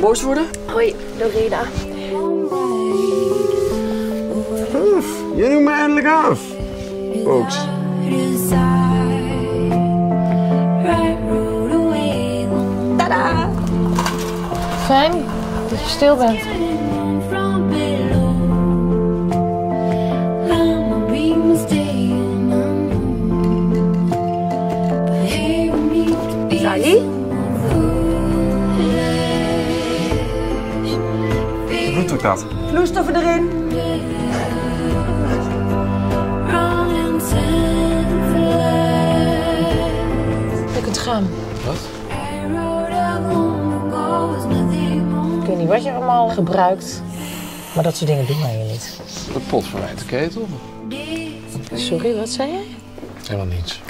wakker worden? Hoi, Lorena. Je noemt me eindelijk af. Folks. Tada! Fijn dat je stil bent. Sally? Hoe doe ik dat? Vloeistoffen erin. Je kunt gaan. Wat? Ik weet niet wat je allemaal gebruikt. Maar dat soort dingen doen wij hier niet. De pot voor mij te ketel. Sorry, wat zei jij? Helemaal niets.